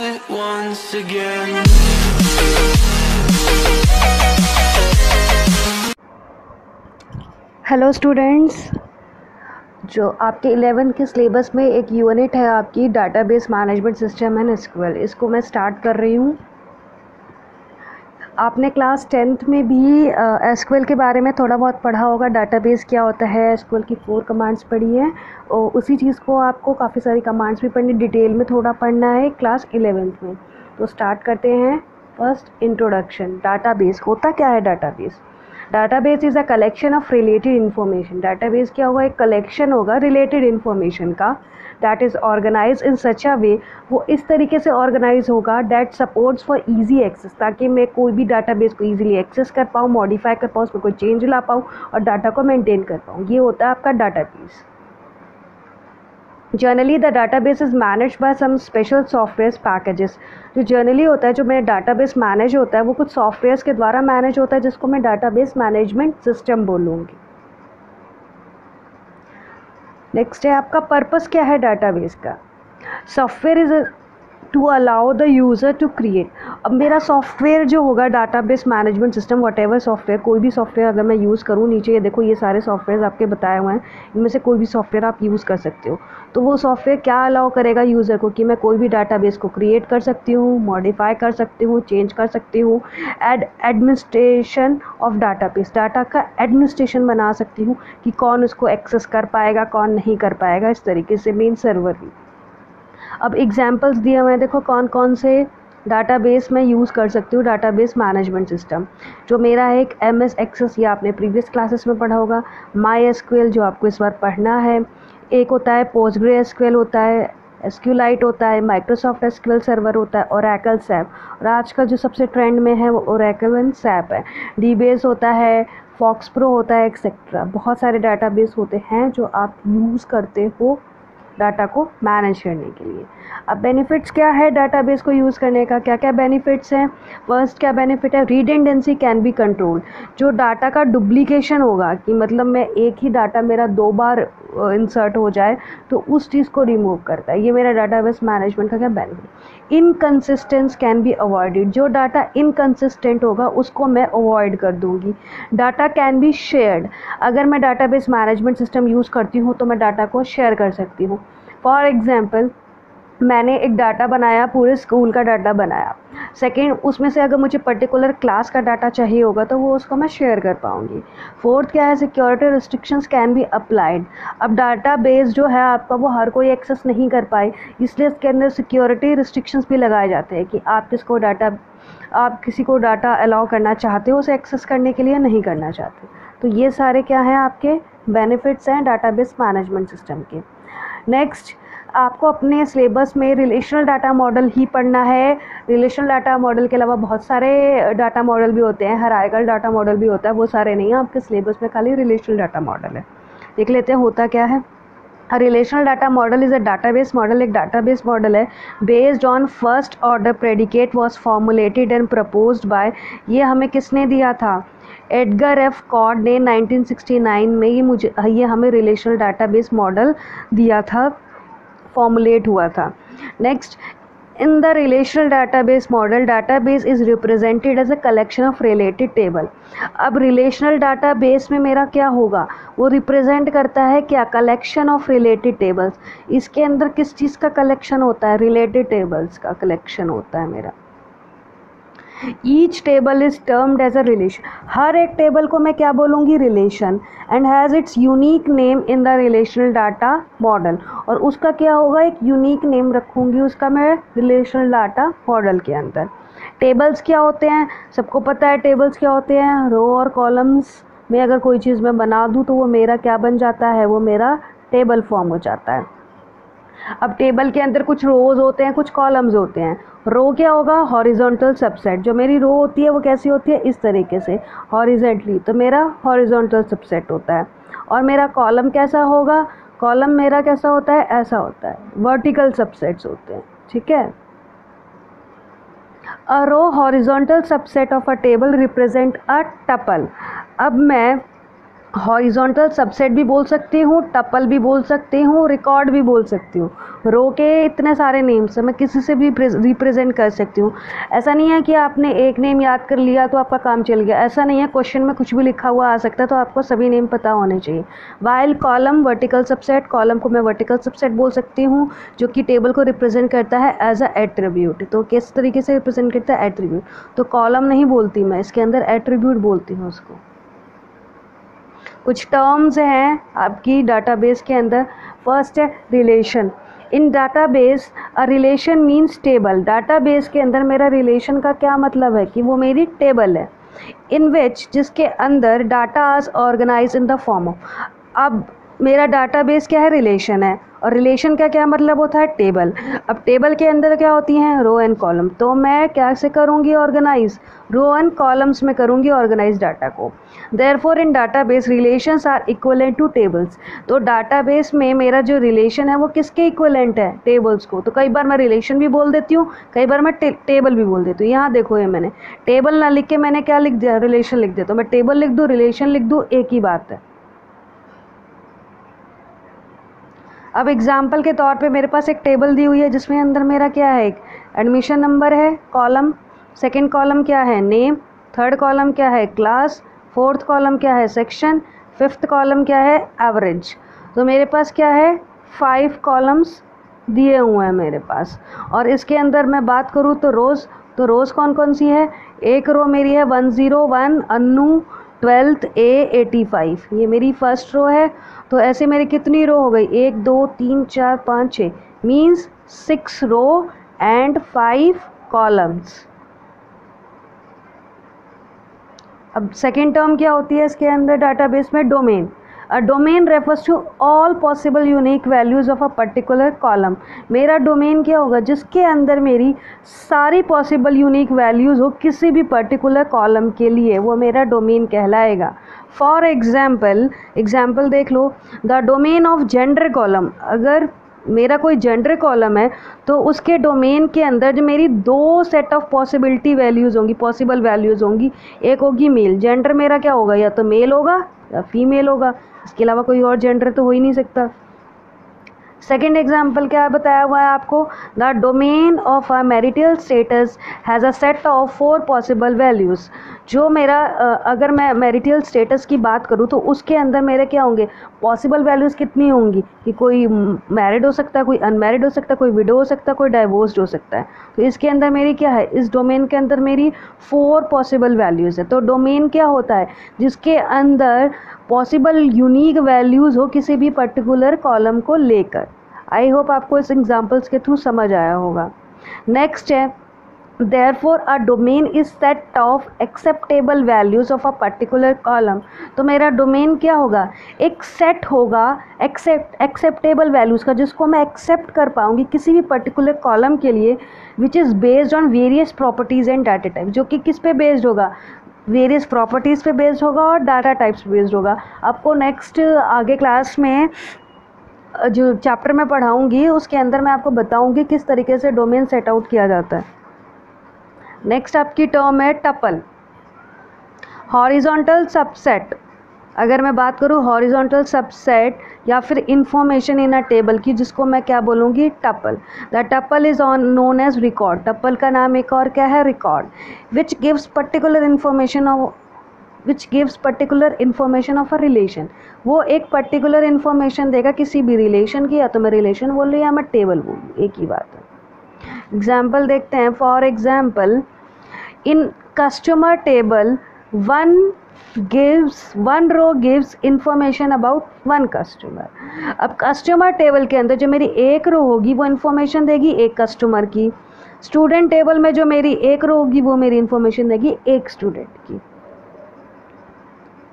once again. Hello students जो आपके eleven के सिलेबस में एक यूनिट है आपकी database management system and SQL इसको मैं स्टार्ट कर रही हूँ। आपने क्लास टेंथ में भी एसक्यूएल के बारे में थोड़ा बहुत पढ़ा होगा डाटाबेस क्या होता है एसक्यूएल की फोर कमांड्स पढ़ी है, और उसी चीज़ को आपको काफ़ी सारी कमांड्स भी पढ़नी डिटेल में थोड़ा पढ़ना है क्लास इलेवेंथ में। तो स्टार्ट करते हैं फ़र्स्ट इंट्रोडक्शन डाटाबेस होता क्या है database database is a collection of related information database क्या होगा एक कलेक्शन होगा रिलेटेड इन्फॉर्मेशन का। That is organize in such a way वो इस तरीके से ऑर्गेनाइज होगा that supports for easy access ताकि मैं कोई भी डाटाबेस को ईजिली एक्सेस कर पाऊँ मॉडिफाई कर पाऊँ, उसमें कोई चेंज ला पाऊँ और डाटा को मेनटेन कर पाऊँ। ये होता है आपका database generally the database is manage by some special software packages जो जर्नली होता है, जो मेरा डाटा बेस मैनेज होता है, वो कुछ सॉफ्टवेयर्स के द्वारा मैनेज होता है, जिसको मैं डाटा बेस मैनेजमेंट सिस्टम बोलूँगी। नेक्स्ट है, आपका पर्पज़ क्या है डाटा बेस का software is to allow the user to create अब मेरा सॉफ्टवेयर जो होगा database management system whatever software कोई भी सॉफ्टवेयर अगर मैं यूज़ करूँ नीचे, ये देखो ये सारे सॉफ्टवेयर आपके बताए हुए हैं, इनमें से कोई भी सॉफ्टवेयर आप यूज़ कर सकते हो। तो वो सॉफ्टवेयर क्या अलाउ करेगा यूज़र को कि मैं कोई भी डाटाबेस को क्रिएट कर सकती हूँ मॉडिफाई कर सकती हूँ चेंज कर सकती हूँ add administration of database data का एडमिनिस्ट्रेशन बना सकती हूँ कि कौन उसको एक्सेस कर पाएगा, कौन नहीं कर पाएगा, इस तरीके से मेन सर्वर भी। अब एग्जांपल्स दिए हुए हैं। देखो कौन कौन से डाटाबेस मैं यूज़ कर सकती हूँ डाटाबेस मैनेजमेंट सिस्टम जो मेरा है, एक एम एस एक्सेस ये आपने प्रीवियस क्लासेस में पढ़ा होगा। माई एसक्यूएल जो आपको इस बार पढ़ना है। एक होता है पोस्टग्रे एसक्यूएल होता है एसक्यूलाइट होता है माइक्रोसॉफ्ट एसक्यूएल सर्वर होता है ओरेकल सैप और आजकल जो सबसे ट्रेंड में है, वो ओरेकल एंड सैप है। डीबेस होता है फॉक्स प्रो होता है एक्सेट्रा बहुत सारे डाटाबेस होते हैं जो आप यूज़ करते हो। डाटा को मैनेज करने के लिए। अब बेनिफिट्स क्या है डाटाबेस को यूज़ करने का? क्या क्या बेनिफिट्स हैं? फ़र्स्ट क्या बेनिफिट है? रीडेंडेंसी कैन बी कंट्रोल जो डाटा का डुप्लीकेशन होगा, कि मतलब मैं एक ही डाटा मेरा दो बार इंसर्ट हो जाए तो उस चीज़ को रिमूव करता है। ये मेरा डाटाबेस मैनेजमेंट का क्या benefit inconsistence can be avoided जो डाटा इनकन्सिस्टेंट होगा, उसको मैं अवॉइड कर दूँगी। डाटा कैन बी शेयर्ड अगर मैं data base management system use करती हूँ तो मैं डाटा को शेयर कर सकती हूँ। फॉर एग्ज़ाम्पल मैंने एक डाटा बनाया, पूरे स्कूल का डाटा बनाया। सेकेंड उसमें से अगर मुझे पर्टिकुलर क्लास का डाटा चाहिए होगा तो वो उसको मैं शेयर कर पाऊँगी। फोर्थ क्या है? Security restrictions can be applied अब डाटा बेस जो है आपका, वो हर कोई एक्सेस नहीं कर पाए। इसलिए इसके अंदर सिक्योरिटी रिस्ट्रिक्शंस भी लगाए जाते हैं कि आप किसको डाटा, आप किसी को डाटा अलाउ करना चाहते हो, उसे एक्सेस करने के लिए नहीं करना चाहते। तो ये सारे क्या हैं आपके? बेनिफिट्स हैं डाटाबेस मैनेजमेंट सिस्टम के। नेक्स्ट आपको अपने सिलेबस में रिलेशनल डाटा मॉडल ही पढ़ना है। रिलेशनल डाटा मॉडल के अलावा बहुत सारे डाटा मॉडल भी होते हैं हराइकल डाटा मॉडल भी होता है, वो सारे नहीं हैं, आपके सिलेबस में खाली रिलेशनल डाटा मॉडल है। देख लेते हैं होता क्या है। Relational data model is a database model एक डाटाबेस मॉडल है। Based on first order predicate was formulated and proposed by ये हमें किसने दिया था? एडगर एफ़ कॉड ने 1969 में ये मुझे, ये हमें रिलेशनल डाटाबेस मॉडल दिया था। फॉर्मुलेट हुआ था। Next in the relational database model database is represented as a collection of related table अब रिलेशनल डाटाबेस में मेरा क्या होगा? वो रिप्रेजेंट करता है क्या? कलेक्शन ऑफ़ रिलेटेड टेबल्स इसके अंदर किस चीज़ का कलेक्शन होता है? रिलेटेड टेबल्स का कलेक्शन होता है मेरा। Each table is termed as a relation हर एक टेबल को मैं क्या बोलूँगी? Relation and has its unique name in the relational data model और उसका क्या होगा? एक यूनिक नेम रखूँगी उसका मैं रिलेशनल डाटा मॉडल के अंदर. टेबल्स क्या होते हैं? सबको पता है टेबल्स क्या होते हैं? रो और कॉलम्स में अगर कोई चीज़ मैं बना दूँ तो वो मेरा क्या बन जाता है? वो मेरा टेबल फॉर्म हो जाता है. अब टेबल के अंदर कुछ रोज़ होते हैं, कुछ कॉलम्स होते हैं। रो क्या होगा? हॉरिजॉन्टल सबसेट जो मेरी रो होती है, वो कैसी होती है? इस तरीके से। हॉरिजेंटली तो मेरा हॉरिजॉन्टल सबसेट होता है। और मेरा कॉलम कैसा होगा? कॉलम मेरा कैसा होता है? ऐसा होता है। वर्टिकल सबसेट्स होते हैं। ठीक है? A row horizontal subset of a table represent a tuple अब मैं हॉरिजॉन्टल सबसेट भी बोल सकती हूँ, टपल भी बोल सकती हूँ, रिकॉर्ड भी बोल सकती हूँ। रो के इतने सारे नेम्स हैं, मैं किसी से भी रिप्रेजेंट कर सकती हूँ। ऐसा नहीं है कि आपने एक नेम याद कर लिया तो आपका काम चल गया। ऐसा नहीं है क्वेश्चन में कुछ भी लिखा हुआ आ सकता है तो आपको सभी नेम पता होने चाहिए। While column vertical subset column को मैं वर्टिकल सबसेट बोल सकती हूँ, जो कि टेबल को रिप्रेजेंट करता है एज अ एट्रीब्यूट तो किस तरीके से रिप्रेजेंट करता है? एट्रीब्यूट तो कॉलम नहीं बोलती मैं, इसके अंदर एट्रीब्यूट बोलती हूँ उसको। कुछ टर्म्स हैं आपकी डाटाबेस के अंदर। फ़र्स्ट है relation in database a relation means table database के अंदर मेरा रिलेशन का क्या मतलब है? कि वो मेरी टेबल है इन विच जिसके अंदर डाटा आज organize in the form of अब मेरा डाटाबेस क्या है? रिलेशन है। और रिलेशन का क्या मतलब होता है? टेबल अब टेबल के अंदर क्या होती हैं? रो एंड कॉलम तो मैं कैसे करूँगी ऑर्गेनाइज रो एंड कॉलम्स में करूँगी ऑर्गेनाइज डाटा को. Therefore in database relations are equivalent to tables तो डाटा बेस में मेरा जो रिलेशन है, वो किसके इक्वलेंट है? टेबल्स को. तो कई बार मैं रिलेशन भी बोल देती हूँ, कई बार मैं टेबल भी बोल देती हूँ. यहाँ देखो ये मैंने. टेबल ना लिख के मैंने क्या लिख दिया? रिलेशन लिख दिया. तो मैं टेबल लिख दूँ रिलेशन लिख दूँ, एक ही बात है. अब एग्ज़ाम्पल के तौर पे मेरे पास एक टेबल दी हुई है, जिसमें अंदर मेरा क्या है? एक एडमिशन नंबर है कॉलम सेकंड कॉलम क्या है? नेम थर्ड कॉलम क्या है? क्लास फोर्थ कॉलम क्या है? सेक्शन फिफ्थ कॉलम क्या है? एवरेज तो मेरे पास क्या है? फाइव कॉलम्स दिए हुए हैं मेरे पास। और इसके अंदर मैं बात करूँ तो रोज़ तो रोज़ कौन कौन सी है? एक रो मेरी है one zero one Annu twelfth A eighty five. ये मेरी फ़र्स्ट रो है तो ऐसे मेरी कितनी रो हो गई? एक, दो, तीन, चार, पाँच छः means six row and five columns. अब सेकेंड टर्म क्या होती है इसके अंदर? डाटाबेस में domain. A domain refers to all possible unique values of a particular column मेरा डोमेन क्या होगा? जिसके अंदर मेरी सारी पॉसिबल यूनिक वैल्यूज़ हो किसी भी पर्टिकुलर कॉलम के लिए, वो मेरा डोमेन कहलाएगा. फॉर एग्ज़ाम्पल एग्ज़ाम्पल देख लो. The domain of gender column अगर मेरा कोई जेंडर कॉलम है तो उसके डोमेन के अंदर जो मेरी दो सेट ऑफ़ पॉसिबिलिटी वैल्यूज़ होंगी पॉसिबल वैल्यूज़ होंगी. एक होगी मेल जेंडर मेरा क्या होगा? या तो मेल होगा या फीमेल होगा. इसके अलावा कोई और जेंडर तो हो ही नहीं सकता। सेकेंड एग्ज़ाम्पल क्या बताया हुआ है आपको? The domain of a marital status has a set of four possible values जो मेरा अगर मैं मैरिटल स्टेटस की बात करूँ तो उसके अंदर मेरे क्या होंगे? पॉसिबल वैल्यूज़ कितनी होंगी? कि कोई मैरिड हो सकता है, कोई अनमैरिड हो सकता है, कोई विडो हो सकता है, कोई डाइवोर्स्ड हो सकता है। तो इसके अंदर मेरी क्या है? इस डोमेन के अंदर मेरी फोर पॉसिबल वैल्यूज़ है। तो डोमेन क्या होता है? जिसके अंदर पॉसिबल यूनिक वैल्यूज़ हो किसी भी पर्टिकुलर कॉलम को लेकर। आई होप आपको इस एग्जाम्पल्स के थ्रू समझ आया होगा। नेक्स्ट है therefore a domain is set of acceptable values of a particular column तो मेरा डोमेन क्या होगा? एक सेट होगा एक्सेप्ट एक्सेप्टेबल वैल्यूज़ का, जिसको मैं एक्सेप्ट कर पाऊँगी किसी भी पर्टिकुलर कॉलम के लिए which is based on various properties and data type जो कि किस पे बेस्ड होगा? वेरियस प्रॉपर्टीज़ पे बेस्ड होगा और डाटा टाइप्स पे बेस्ड होगा। आपको नेक्स्ट आगे क्लास में, जो चैप्टर मैं पढ़ाऊँगी, उसके अंदर मैं आपको बताऊँगी किस तरीके से डोमेन सेट आउट किया जाता है। नेक्स्ट आपकी टर्म है टपल हॉरिजॉन्टल सबसेट अगर मैं बात करूँ हॉरिजॉन्टल सबसेट या फिर इंफॉर्मेशन इन अ टेबल की, जिसको मैं क्या बोलूँगी? Tuple the tuple is on known as record tuple का नाम एक और क्या है? Record which gives particular information of which gives particular information of a relation वो एक पर्टिकुलर इन्फॉर्मेशन देगा किसी भी रिलेशन की, या तो मैं रिलेशन बोल रही या मैं टेबल बोल एक ही बात है। एग्ज़ाम्पल देखते हैं. For example in customer table one gives one row gives information about one customer अब कस्टमर टेबल के अंदर जो मेरी एक रो होगी, वो इन्फॉर्मेशन देगी एक कस्टमर की। स्टूडेंट टेबल में जो मेरी एक रो होगी, वो मेरी इन्फॉर्मेशन देगी एक स्टूडेंट की।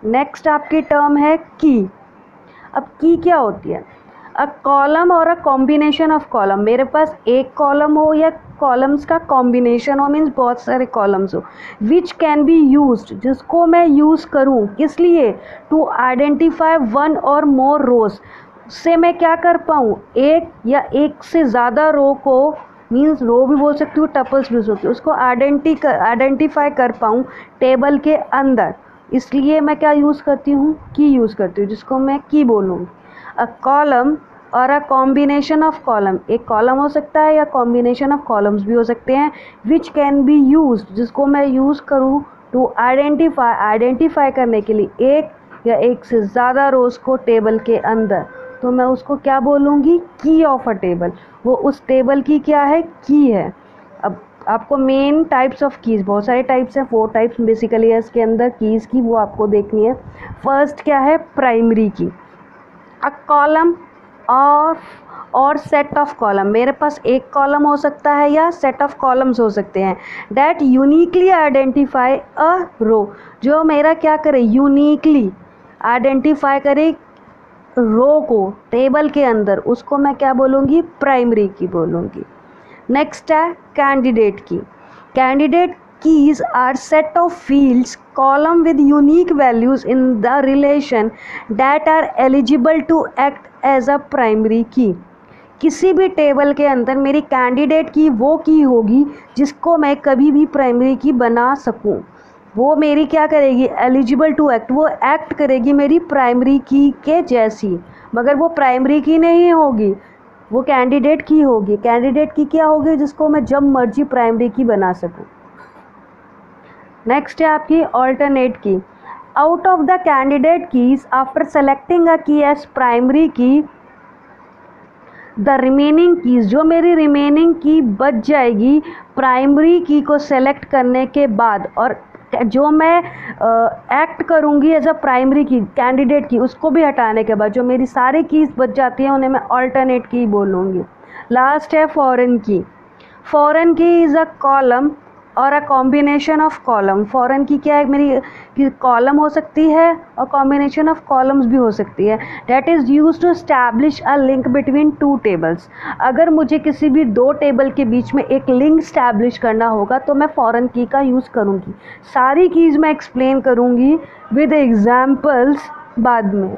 नेक्स्ट आपकी टर्म है की अब की क्या होती है? अ कॉलम और अ कॉम्बिनेशन ऑफ़ कॉलम मेरे पास एक कॉलम हो या कॉलम्स का कॉम्बिनेशन हो मीन्स बहुत सारे कॉलम्स हो। विच कैन बी यूज़ जिसको मैं यूज़ करूँ? किस लिए? टू आइडेंटिफाई वन और मोर रोज से मैं क्या कर पाऊँ? एक या एक से ज़्यादा रो को मीन्स रो भी बोल सकती हूँ टपल्स भी बोल सकती हूँ। उसको आइडेंटी आइडेंटिफाई कर पाऊँ टेबल के अंदर। इसलिए मैं क्या यूज़ करती हूँ? की यूज़ करती हूँ, जिसको मैं की बोलूँगी अ कॉलम और अ कॉम्बिनेशन ऑफ़ कॉलम एक कॉलम हो सकता है या कॉम्बिनेशन ऑफ़ कॉलम्स भी हो सकते हैं विच कैन बी यूज़ जिसको मैं यूज़ करूँ टू आइडेंटिफाई आइडेंटिफाई करने के लिए एक या एक से ज़्यादा रोज़ को टेबल के अंदर। तो मैं उसको क्या बोलूँगी? की ऑफ़ अ टेबल वो उस टेबल की क्या है? की है। अब आपको मेन टाइप्स ऑफ़ कीज़ बहुत सारे टाइप्स हैं फोर टाइप्स बेसिकली है इसके अंदर कीज़ की वो आपको देखनी है। फ़र्स्ट क्या है? प्राइमरी की अ कॉलम और और सेट ऑफ़ कॉलम मेरे पास एक कॉलम हो सकता है या सेट ऑफ़ कॉलम्स हो सकते हैं। That uniquely identify a row जो मेरा क्या करे? यूनिकली आइडेंटिफाई करे रो को टेबल के अंदर। उसको मैं क्या बोलूँगी? प्राइमरी की बोलूँगी। नेक्स्ट है candidate key. Candidate keys are set of fields column with unique values in the relation that are eligible to act as a primary key किसी भी टेबल के अंदर मेरी कैंडिडेट की वो की होगी जिसको मैं कभी भी प्राइमरी की बना सकूँ। वो मेरी क्या करेगी? एलिजिबल टू एक्ट वो एक्ट करेगी मेरी प्राइमरी की के जैसी। मगर वो प्राइमरी की नहीं होगी। वो कैंडिडेट की होगी। कैंडिडेट की क्या होगी? जिसको मैं जब मर्ज़ी प्राइमरी की बना सकूँ। नेक्स्ट है आपकी alternate key. Out of the candidate keys after selecting a key as primary key the remaining keys जो मेरी रिमेनिंग की बच जाएगी प्राइमरी की को सेलेक्ट करने के बाद और जो मैं एक्ट करूँगी as a primary key candidate key उसको भी हटाने के बाद जो मेरी सारी कीज बच जाती हैं, उन्हें मैं ऑल्टरनेट की बोलूँगी। लास्ट है फॉरेन की फॉरेन की इज़ अ कॉलम और a combination of column foreign key क्या है? मेरी कॉलम हो सकती है और कॉम्बिनेशन ऑफ़ कॉलम्स भी हो सकती है. That is use to establish a link between two tables अगर मुझे किसी भी दो टेबल के बीच में एक लिंक स्टैब्लिश करना होगा तो मैं फॉरन की का यूज़ करूँगी. सारी कीज़ मैं एक्सप्लेन करूँगी विद एग्जाम्पल्स बाद में.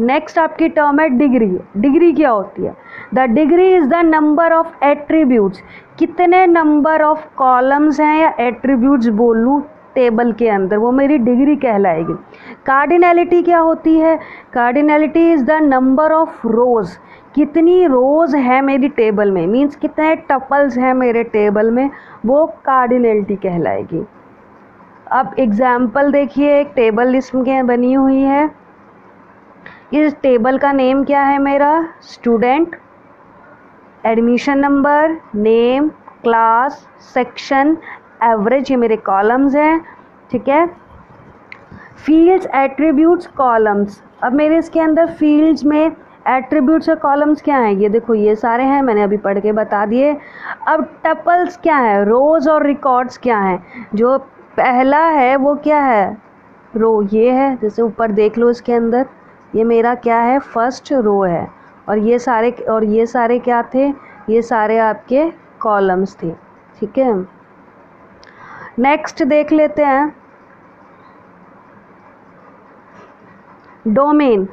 नेक्स्ट आपकी टर्म है डिग्री डिग्री क्या होती है? The degree is the number of attributes कितने नंबर ऑफ़ कॉलम्स हैं या एट्रीब्यूट्स बोल? टेबल के अंदर. वो मेरी डिग्री कहलाएगी. कार्डिनैलिटी क्या होती है? Cardinality is the number of rows कितनी रोज़ है मेरी टेबल में? मीन्स कितने टपल्स हैं मेरे टेबल में? वो कार्डिनैलिटी कहलाएगी. अब एग्ज़ाम्पल देखिए. एक लिस्ट इसमें बनी हुई है. इस टेबल का नेम क्या है मेरा? Student. Admission number, name, class, section, average, ये मेरे कॉलम्स हैं, ठीक है? Fields, attributes, columns. अब मेरे इसके अंदर फील्ड्स में एट्रीब्यूट्स और कॉलम्स क्या हैं? ये देखो, ये सारे हैं, मैंने अभी पढ़ के बता दिए। अब टपल्स क्या है? रोज़ और रिकॉर्ड्स क्या हैं? जो पहला है, वो क्या है? रो, ये है, जैसे ऊपर देख लो इसके अंदर। ये मेरा क्या है? फ़र्स्ट रो है। और ये सारे, और ये सारे क्या थे? ये सारे आपके कॉलम्स थे। ठीक है? नेक्स्ट देख लेते हैं। Domain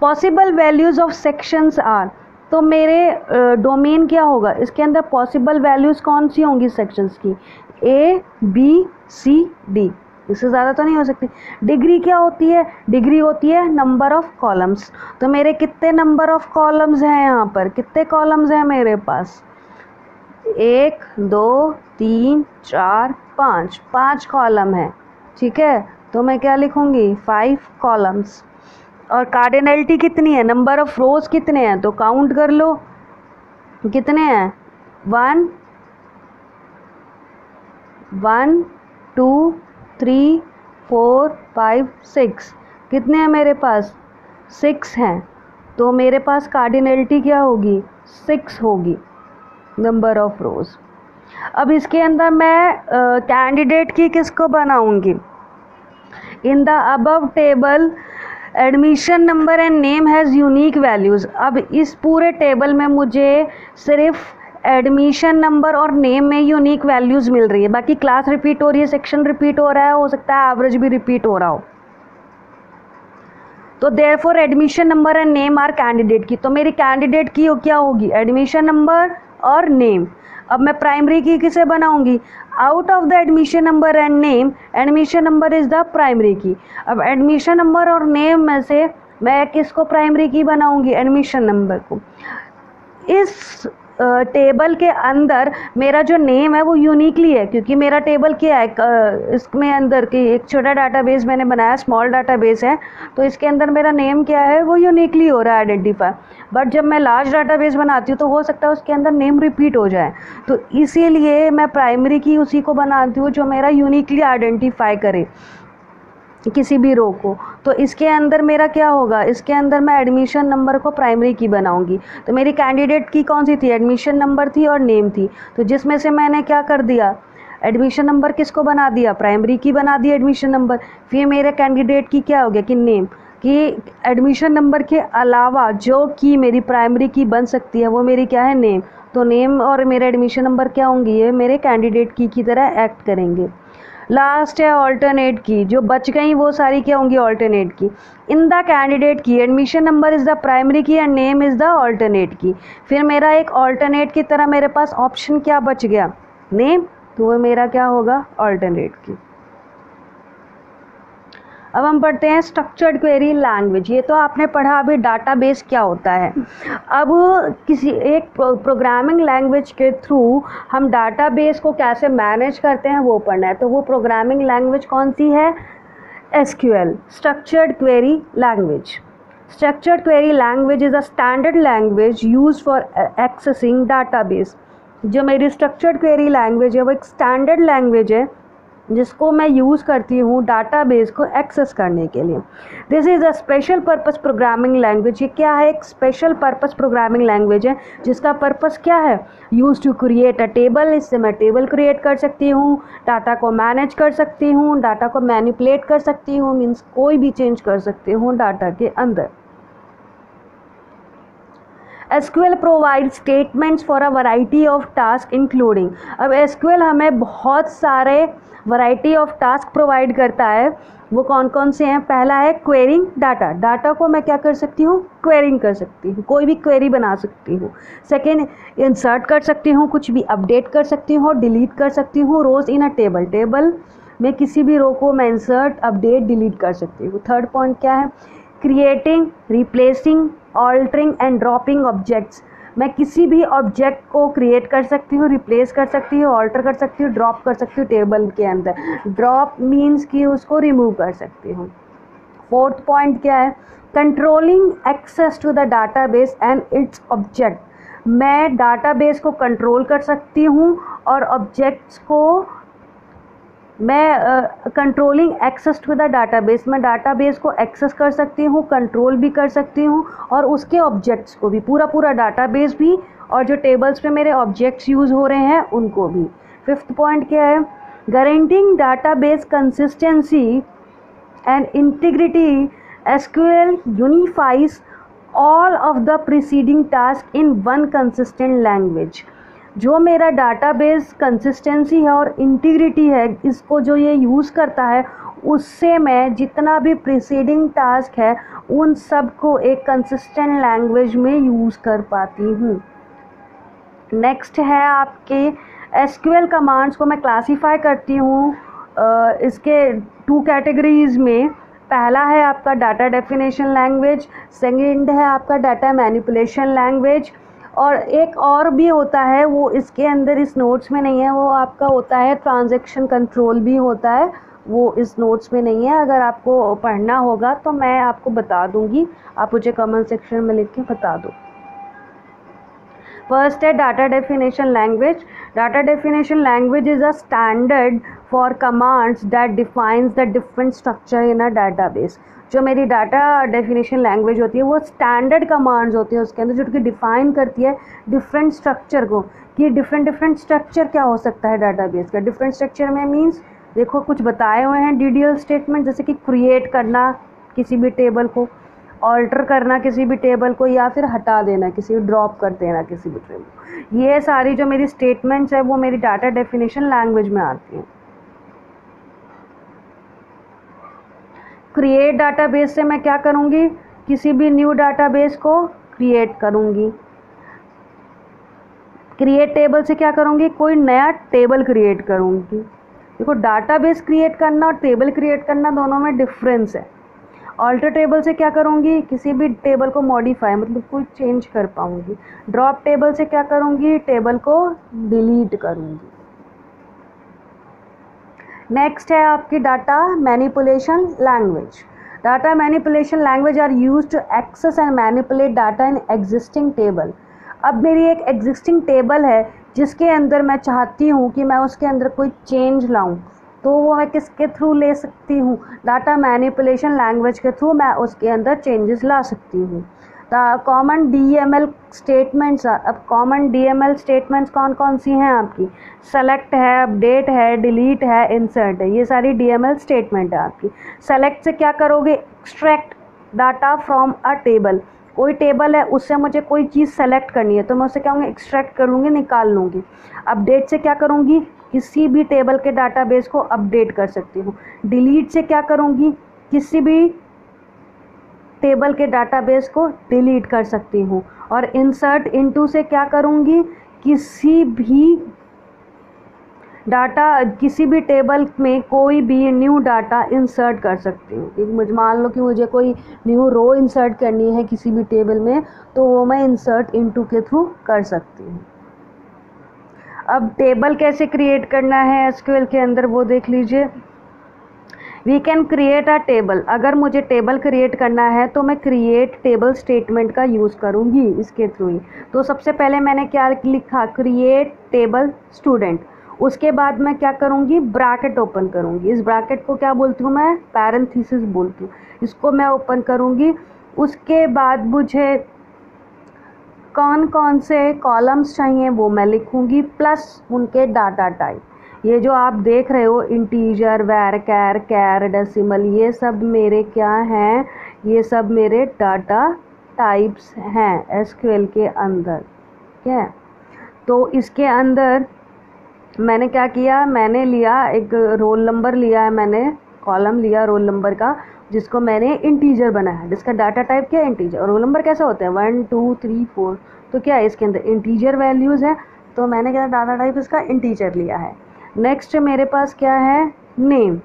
possible values of sections are तो मेरे डोमेन क्या होगा? इसके अंदर पॉसिबल वैल्यूज़ कौन सी होंगी सेक्शंस की? ए बी सी डी इससे ज़्यादा तो नहीं हो सकती। डिग्री क्या होती है? डिग्री होती है नंबर ऑफ़ कॉलम्स। तो मेरे कितने नंबर ऑफ़ कॉलम्स हैं यहाँ पर? कितने कॉलम्स हैं मेरे पास? एक, दो, तीन, चार, पाँच। पाँच कॉलम है। ठीक है? तो मैं क्या लिखूँगी? Five columns. और कार्डिनलिटी कितनी है? नंबर ऑफ़ रोज़ कितने हैं? तो काउंट कर लो। कितने हैं? One one, two three four five six कितने हैं मेरे पास? सिक्स हैं। तो मेरे पास कार्डिनलिटी क्या होगी? सिक्स होगी। नंबर ऑफ़ रोज़ अब इसके अंदर मैं कैंडिडेट uh, की किसको बनाऊँगी? In the above table admission number and name has unique values अब इस पूरे टेबल में मुझे सिर्फ़ एडमिशन नंबर और नेम में यूनिक वैल्यूज़ मिल रही है। बाकी क्लास रिपीट हो रही है सेक्शन रिपीट हो रहा है, हो सकता है एवरेज भी रिपीट हो रहा हो। तो therefore admission number and name are candidate key. तो मेरी कैंडिडेट की हो क्या होगी? एडमिशन नंबर और नेम अब मैं प्राइमरी की किसे बनाऊँगी? Out of the admission number and name admission number is the primary key. अब एडमिशन नंबर और नेम में से मैं किसको प्राइमरी की बनाऊँगी? एडमिशन नंबर को। इस टेबल के अंदर मेरा जो नेम है वो यूनिकली है, क्योंकि मेरा टेबल क्या है इसमें अंदर की एक छोटा डाटाबेस मैंने बनाया स्मॉल डाटाबेस है तो इसके अंदर मेरा नेम क्या है, वो यूनिकली हो रहा है आइडेंटिफाई बट जब मैं लार्ज डाटाबेस बनाती हूँ तो हो सकता है उसके अंदर नेम रिपीट हो जाए. तो इसीलिए मैं प्राइमरी की उसी को बनाती हूँ, जो मेरा यूनिकली आइडेंटिफाई करे. किसी भी रो को। तो इसके अंदर मेरा क्या होगा? इसके अंदर मैं एडमिशन नंबर को प्राइमरी की बनाऊँगी। तो मेरी कैंडिडेट की कौन सी थी? एडमिशन नंबर थी और नेम थी। तो जिसमें से मैंने क्या कर दिया? एडमिशन नंबर किसको बना दिया? प्राइमरी की बना दी एडमिशन नंबर फिर मेरे कैंडिडेट की क्या हो गया? कि नेम कि एडमिशन नंबर के अलावा जो की मेरी प्राइमरी की बन सकती है, वो मेरी क्या है? नेम तो नेम और मेरे एडमिशन नंबर क्या होंगी? ये मेरे कैंडिडेट की की तरह एक्ट करेंगे। लास्ट है ऑल्टरनेट की। जो बच गई, वो सारी क्या होंगी? Alternate key. In the candidate key admission number is the primary key and name is the alternate key. फिर मेरा एक ऑल्टरनेट की तरह मेरे पास ऑप्शन क्या बच गया? नेम तो वो मेरा क्या होगा? ऑल्टरनेट की। अब हम पढ़ते हैं स्ट्रक्चर्ड क्वेरी लैंग्वेज ये तो आपने पढ़ा, अभी डाटाबेस क्या होता है? अब किसी एक प्रोग्रामिंग लैंग्वेज के थ्रू हम डाटाबेस को कैसे मैनेज करते हैं, वो पढ़ना है। तो वो प्रोग्रामिंग लैंग्वेज कौन सी है? S Q L structured query language structured query language is a standard language use for accessing database जो मेरी स्ट्रक्चर्ड क्वेरी लैंग्वेज है, वो एक स्टैंडर्ड लैंग्वेज है। जिसको मैं यूज़ करती हूँ डाटाबेस को एक्सेस करने के लिए। This is a special purpose programming language ये क्या है? एक स्पेशल पर्पस प्रोग्रामिंग लैंग्वेज है, जिसका पर्पस क्या है? Use to create a table इससे मैं टेबल क्रिएट कर सकती हूँ डाटा को मैनेज कर सकती हूँ डाटा को मैनिपुलेट कर सकती हूँ मीन्स कोई भी चेंज कर सकती हूँ डाटा के अंदर। SQL provide statements for a variety of task including अब एसक्यूएल हमें बहुत सारे वैरायटी ऑफ़ टास्क प्रोवाइड करता है। वो कौन कौन से हैं? पहला है क्वेरिंग डाटा डाटा को मैं क्या कर सकती हूँ? क्वेरिंग कर सकती हूँ। कोई भी क्वेरी बना सकती हूँ। सेकेंड इंसर्ट कर सकती हूँ। कुछ भी अपडेट कर सकती हूँ। डिलीट कर सकती हूँ। रोज़ इन अ टेबल टेबल में किसी भी रो को मैं इंसर्ट अपडेट डिलीट कर सकती हूँ। थर्ड पॉइंट क्या है? Creating replacing altering and dropping objects मैं किसी भी ऑब्जेक्ट को क्रिएट कर सकती हूँ रिप्लेस कर सकती हूँ ऑल्टर कर सकती हूँ ड्रॉप कर सकती हूँ टेबल के अंदर. ड्रॉप मीन्स कि उसको रिमूव कर सकती हूँ. फोर्थ पॉइंट क्या है? Controlling access to the database and its object मैं डाटाबेस को कंट्रोल कर सकती हूँ और ऑब्जेक्ट्स को मैं controlling access to the database मैं डाटाबेस को एक्सेस कर सकती हूँ कंट्रोल भी कर सकती हूँ और उसके ऑब्जेक्ट्स को भी पूरा पूरा डाटाबेस भी और जो टेबल्स पे मेरे ऑब्जेक्ट्स यूज़ हो रहे हैं, उनको भी। फिफ्थ पॉइंट क्या है? Guaranteeing database consistency and integrity SQL unifies all of the preceding task in one consistent language जो मेरा डाटाबेस कंसिस्टेंसी है और इंटीग्रिटी है, इसको जो ये यूज़ करता है, उससे मैं जितना भी प्रिसीडिंग टास्क है, उन सबको एक कंसिस्टेंट लैंग्वेज में यूज़ कर पाती हूँ। नेक्स्ट है आपके एसक्यूएल कमांड्स को मैं क्लासीफाई करती हूँ इसके टू कैटेगरीज़ में। पहला है आपका डाटा डेफिनेशन लैंग्वेज सेकंड है आपका डाटा मैनिपुलेशन लैंग्वेज और एक और भी होता है, वो इसके अंदर इस नोट्स में नहीं है, वो आपका होता है ट्रांजैक्शन कंट्रोल भी होता है, वो इस नोट्स में नहीं है। अगर आपको पढ़ना होगा तो मैं आपको बता दूँगी। आप मुझे कमेंट सेक्शन में लिख के बता दो। फ़र्स्ट है data definition language data definition language is a standard for commands that defines the different structure in a database जो मेरी डाटा डेफिनेशन लैंग्वेज होती है, वो स्टैंडर्ड कमांड्स होती है उसके अंदर, जो कि डिफाइन करती है डिफरेंट स्ट्रक्चर को कि डिफरेंट डिफरेंट स्ट्रक्चर क्या हो सकता है डाटाबेस का? डिफरेंट स्ट्रक्चर में मीन्स देखो, कुछ बताए हुए हैं डीडीएल स्टेटमेंट जैसे कि क्रिएट करना किसी भी टेबल को ऑल्टर करना किसी भी टेबल को, या फिर हटा देना किसी भी ड्रॉप कर देना किसी भी टेबल को। ये सारी जो मेरी स्टेटमेंट्स है, वो मेरी डाटा डेफिनेशन लैंग्वेज में आती हैं। क्रिएट डाटाबेस से मैं क्या करूँगी? किसी भी न्यू डाटाबेस को क्रिएट करूँगी। क्रिएट टेबल से क्या करूँगी? कोई नया टेबल क्रिएट करूँगी। देखो डाटाबेस क्रिएट करना और टेबल क्रिएट करना दोनों में डिफरेंस है। ऑल्टर टेबल से क्या करूँगी? किसी भी टेबल को मॉडिफाई मतलब कोई चेंज कर पाऊँगी। ड्रॉप टेबल से क्या करूँगी? टेबल को डिलीट करूँगी। नेक्स्ट है आपकी data manipulation language data manipulation language are use to access and manipulate data in existing table अब मेरी एक एग्जिस्टिंग टेबल है, जिसके अंदर मैं चाहती हूँ कि मैं उसके अंदर कोई चेंज लाऊँ। तो वो मैं किसके थ्रू ले सकती हूँ? डाटा मैनिपुलेशन लैंग्वेज के थ्रू मैं उसके अंदर चेंजेस ला सकती हूँ। Common D M L statements, अब common D M L statements कौन कौन सी हैं आपकी? सेलेक्ट है अपडेट है डिलीट है इंसर्ट है। ये सारी डी एम एल स्टेटमेंट है आपकी। सेलेक्ट से क्या करोगे? Extract data from a table कोई टेबल है, उससे मुझे कोई चीज़ सेलेक्ट करनी है तो मैं उसे क्या एक्सट्रैक्ट कर लूँगी निकाल लूँगी। अपडेट से क्या करूँगी? किसी भी टेबल के डाटाबेस को अपडेट कर सकती हूँ। डिलीट से क्या करूँगी? किसी भी टेबल के डाटाबेस को डिलीट कर सकती हूँ। और इंसर्ट इनटू से क्या करूँगी? किसी भी डाटा किसी भी टेबल में कोई भी न्यू डाटा इंसर्ट कर सकती हूँ। मुझे मान लो कि मुझे कोई न्यू रो इंसर्ट करनी है किसी भी टेबल में तो वो मैं इंसर्ट इनटू के थ्रू कर सकती हूँ। अब टेबल कैसे क्रिएट करना है? एसक्यूएल के अंदर वो देख लीजिए। We can create a table अगर मुझे टेबल क्रिएट करना है तो मैं क्रिएट टेबल स्टेटमेंट का यूज़ करूँगी इसके थ्रू ही। तो सबसे पहले मैंने क्या लिखा? क्रिएट टेबल स्टूडेंट उसके बाद मैं क्या करूँगी? ब्रैकेट ओपन करूँगी। इस ब्रैकेट को क्या बोलती हूँ मैं? पैरेंथीसिस बोलती हूँ। इसको मैं ओपन करूँगी। उसके बाद मुझे कौन कौन से कॉलम्स चाहिए वो मैं लिखूँगी प्लस उनके डाटा टाइप ये जो आप देख रहे हो इंटीजर वैर कैर कैर डेसिमल ये सब मेरे क्या हैं? ये सब मेरे डाटा टाइप्स हैं एसक्यूएल के अंदर, ठीक है? तो इसके अंदर मैंने क्या किया? मैंने लिया एक रोल नंबर लिया है, मैंने कॉलम लिया रोल नंबर का, जिसको मैंने इंटीजर बनाया है। जिसका डाटा टाइप क्या है? इंटीजर और रोल नंबर कैसे होते हैं? वन टू थ्री फोर तो क्या है इसके अंदर? इंटीजर वैल्यूज़ हैं। तो मैंने क्या डाटा टाइप इसका इंटीजर लिया है। नेक्स्ट मेरे पास क्या है? नेम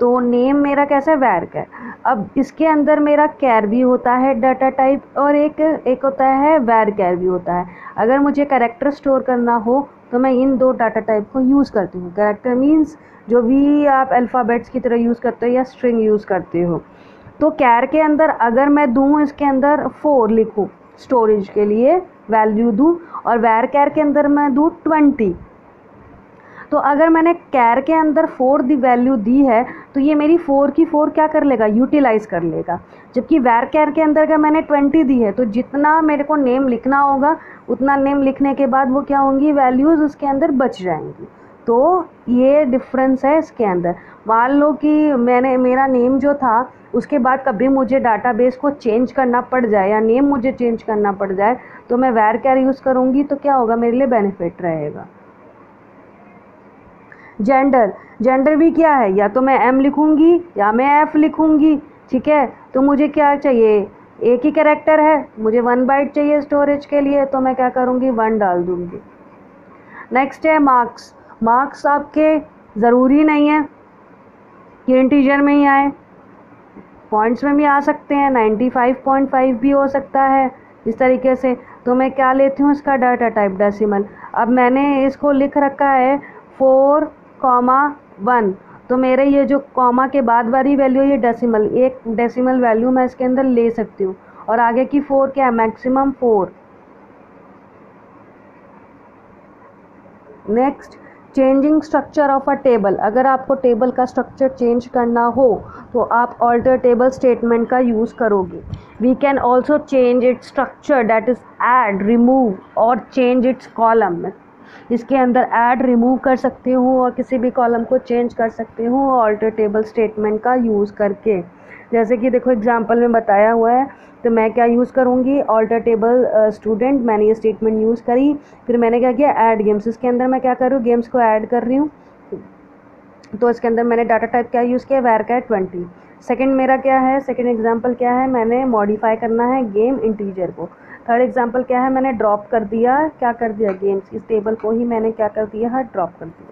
तो नेम मेरा कैसा है वैर्क है? अब इसके अंदर मेरा कैर भी होता है डाटा टाइप और एक एक होता है वैर कैर भी होता है। अगर मुझे करेक्टर स्टोर करना हो तो मैं इन दो डाटा टाइप को यूज़ करती हूँ। करेक्टर मीन्स जो भी आप अल्फ़ाबेट्स की तरह यूज़ करते हो या स्ट्रिंग यूज़ करते हो। तो कैर के अंदर अगर मैं दूँ, इसके अंदर फोर लिखूँ स्टोरेज के लिए वैल्यू दूँ, और वैर कैर के अंदर मैं दूँ ट्वेंटी तो अगर मैंने कैर के अंदर फोर दी वैल्यू दी है तो ये मेरी फोर की फोर क्या कर लेगा? यूटिलाइज़ कर लेगा। जबकि वैर कैर के अंदर का मैंने ट्वेंटी दी है तो जितना मेरे को नेम लिखना होगा, उतना नेम लिखने के बाद वो क्या होंगी? वैल्यूज़ उसके अंदर बच जाएँगी। तो ये डिफरेंस है इसके अंदर। मान लो कि मैंने, मेरा नेम जो था, उसके बाद कभी मुझे डाटाबेस को चेंज करना पड़ जाए या नेम मुझे चेंज करना पड़ जाए तो मैं वैर कैर यूज़ करूँगी तो क्या होगा? मेरे लिए बेनिफिट रहेगा। जेंडर जेंडर भी क्या है? या तो मैं एम लिखूँगी, या मैं एफ़ लिखूँगी, ठीक है? तो मुझे क्या चाहिए? एक ही कैरेक्टर है? मुझे वन बाइट चाहिए स्टोरेज के लिए तो मैं क्या करूँगी? वन डाल दूँगी। नेक्स्ट है मार्क्स मार्क्स आपके ज़रूरी नहीं है। कि इंटीजर में ही आए। पॉइंट्स में भी आ सकते हैं। नाइन्टी फाइव पॉइंट फाइव भी हो सकता है इस तरीके से। तो मैं क्या लेती हूँ इसका डाटा टाइप डेसिमल अब मैंने इसको लिख रखा है फोर कॉमा वन। तो मेरे ये जो कॉमा के बाद वाली वैल्यू ये डेसिमल एक डेसिमल वैल्यू मैं इसके अंदर ले सकती हूँ। और आगे की फोर क्या है? Maximum four next changing structure of a table अगर आपको टेबल का स्ट्रक्चर चेंज करना हो तो आप ऑल्टर टेबल स्टेटमेंट का यूज़ करोगे। We can also change its structure that is add remove और चेंज इट्स कॉलम इसके अंदर ऐड रिमूव कर सकती हूँ और किसी भी कॉलम को चेंज कर सकती हूँ ऑल्टर टेबल स्टेटमेंट का यूज़ करके। जैसे कि देखो एग्जांपल में बताया हुआ है तो मैं क्या यूज़ करूँगी? ऑल्टर टेबल स्टूडेंट मैंने ये स्टेटमेंट यूज़ करी। फिर मैंने क्या किया? ऐड गेम्स इसके अंदर मैं क्या कर रही हूँ? गेम्स को ऐड कर रही हूँ। तो इसके अंदर मैंने डाटा टाइप क्या यूज़ किया? वैर का ट्वेंटी सेकेंड मेरा क्या है? सेकेंड एग्ज़ाम्पल क्या है? मैंने मॉडिफाई करना है गेम इंटीजर को। थर्ड एग्जांपल क्या है? मैंने ड्रॉप कर दिया। क्या कर दिया? गेम्स इस टेबल को ही मैंने क्या कर दिया? है ड्रॉप कर दिया।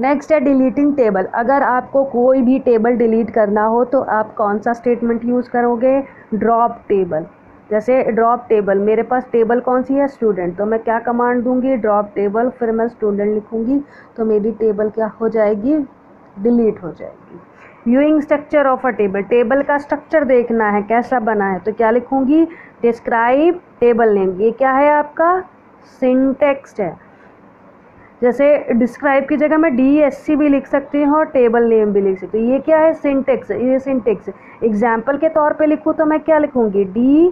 नेक्स्ट है डिलीटिंग टेबल अगर आपको कोई भी टेबल डिलीट करना हो तो आप कौन सा स्टेटमेंट यूज़ करोगे? ड्रॉप टेबल जैसे ड्रॉप टेबल मेरे पास टेबल कौन सी है? स्टूडेंट तो मैं क्या कमांड दूँगी? ड्रॉप टेबल फिर मैं स्टूडेंट लिखूँगी तो मेरी टेबल क्या हो जाएगी? डिलीट हो जाएगी। Viewing structure of a table table का स्ट्रक्चर देखना है, कैसा बना है तो क्या लिखूँगी? डिस्क्राइब टेबल नेम ये क्या है आपका? सिंटेक्स्ट है। जैसे डिस्क्राइब की जगह मैं डी एस सी भी लिख सकती हूँ और टेबल नेम भी लिख सकती हूँ। ये क्या है? सिंटेक्स ये सिंटेक्स एग्ज़ाम्पल के तौर पे लिखूँ तो मैं क्या लिखूँगी? डी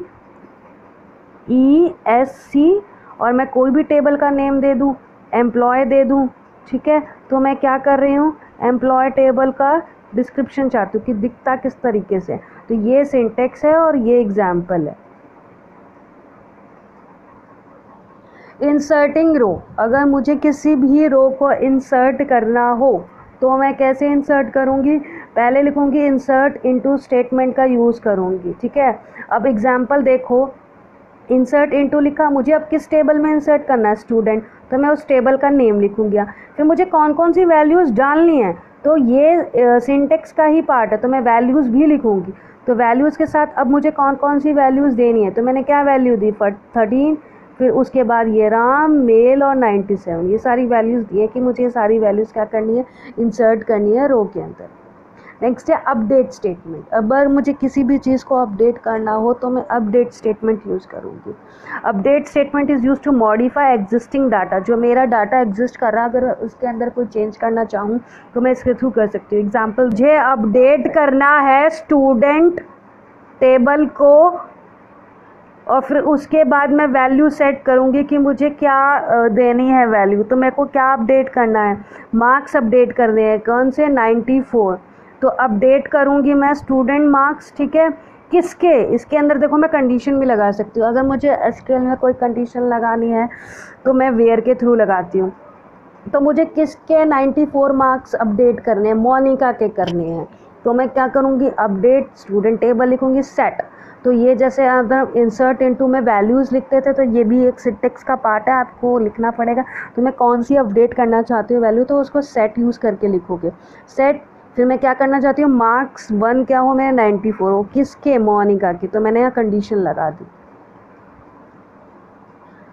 ई एस सी और मैं कोई भी टेबल का नेम दे दूँ एम्प्लॉय दे दूँ, ठीक है? तो मैं क्या कर रही हूँ? एम्प्लॉय टेबल का डिस्क्रिप्शन चाहती हूँ कि दिखता किस तरीके से तो ये सिंटेक्स है और ये एग्ज़ाम्पल है। इंसर्टिंग रो अगर मुझे किसी भी रो को इंसर्ट करना हो तो मैं कैसे इंसर्ट करूँगी? पहले लिखूँगी इंसर्ट इनटू स्टेटमेंट का यूज़ करूँगी, ठीक है? अब एग्ज़ाम्पल देखो। इंसर्ट इनटू लिखा, मुझे अब किस टेबल में इंसर्ट करना है स्टूडेंट तो मैं उस टेबल का नेम लिखूँगी। फिर मुझे कौन कौन सी वैल्यूज़ डालनी है? तो ये सिंटेक्स का ही पार्ट है तो मैं वैल्यूज़ भी लिखूँगी। तो वैल्यूज़ के साथ अब मुझे कौन कौन सी वैल्यूज़ देनी है? तो मैंने क्या वैल्यू दी? थर्टीन फिर उसके बाद ये राम मेल और नाइन्टी सेवन ये सारी वैल्यूज़ दी है कि मुझे ये सारी वैल्यूज़ क्या करनी है? इंसर्ट करनी है रो के अंदर। नेक्स्ट है अपडेट स्टेटमेंट अगर मुझे किसी भी चीज़ को अपडेट करना हो तो मैं अपडेट स्टेटमेंट यूज़ करूँगी। Update statement is use to modify existing data जो मेरा डाटा एग्जिस्ट कर रहा है, अगर उसके अंदर कोई चेंज करना चाहूँ तो मैं इसके थ्रू कर सकती हूँ। एग्ज़ाम्पल मुझे अपडेट करना है स्टूडेंट टेबल को और फिर उसके बाद मैं वैल्यू सेट करूँगी कि मुझे क्या देनी है वैल्यू तो मेरे को क्या अपडेट करना है? मार्क्स अपडेट करने हैं। कौन से नाइन्टी फोर तो अपडेट करूँगी मैं स्टूडेंट मार्क्स ठीक है? किसके? इसके अंदर देखो मैं कंडीशन भी लगा सकती हूँ। अगर मुझे एस में कोई कंडीशन लगानी है तो मैं वेयर के थ्रू लगाती हूँ। तो मुझे किसके 94 मार्क्स अपडेट करने हैं? मोनिका के करने हैं। तो मैं क्या करूँगी? अपडेट स्टूडेंट टेबल लिखूँगी सेट तो ये जैसे अगर इंसर्ट इनटू में वैल्यूज़ लिखते थे तो ये भी एक सिटेक्स का पार्ट है, आपको लिखना पड़ेगा। तो मैं कौन सी अपडेट करना चाहती हूँ वैल्यू तो उसको सेट यूज़ करके लिखोगे। सेट फिर मैं क्या करना चाहती हूँ? मार्क्स वन क्या हो? मेरे नाइन्टी फोर हो। किसके? मोनिका की। तो मैंने यहाँ कंडीशन लगा दी।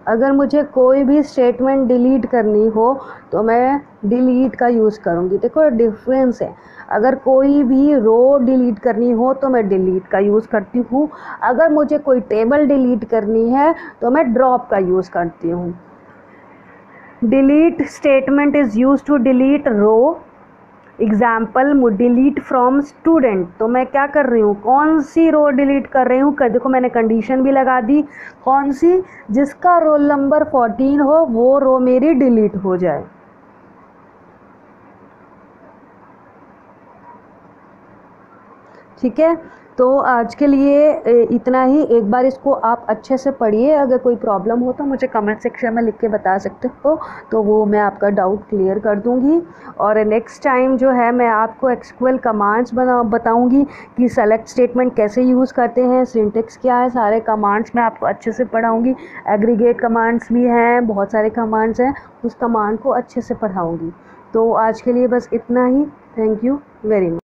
अगर मुझे कोई भी स्टेटमेंट डिलीट करनी हो तो मैं डिलीट का यूज़ करूँगी। देखो डिफरेंस है। अगर कोई भी रो डिलीट करनी हो तो मैं डिलीट का यूज़ करती हूँ। अगर मुझे कोई टेबल डिलीट करनी है तो मैं ड्रॉप का यूज़ करती हूँ। Delete statement is use to delete row example delete from student तो मैं क्या कर रही हूँ? कौन सी रो डिलीट कर रही हूँ? देखो मैंने कंडीशन भी लगा दी। कौन सी? जिसका रोल नंबर फोर्टीन हो, वो रो मेरी डिलीट हो जाए। ठीक है? तो आज के लिए इतना ही। एक बार इसको आप अच्छे से पढ़िए। अगर कोई प्रॉब्लम हो तो मुझे कमेंट सेक्शन में लिख के बता सकते हो। तो वो मैं आपका डाउट क्लियर कर दूँगी। और नेक्स्ट टाइम जो है, मैं आपको एक्सक्यूएल कमांड्स बना, बताऊँगी कि सेलेक्ट स्टेटमेंट कैसे यूज़ करते हैं, सिंटेक्स क्या है, सारे कमांड्स मैं आपको अच्छे से पढ़ाऊँगी। एग्रीगेट कमांड्स भी हैं, बहुत सारे कमांड्स हैं, उस कमांड को अच्छे से पढ़ाऊँगी। तो आज के लिए बस इतना ही। Thank you very much.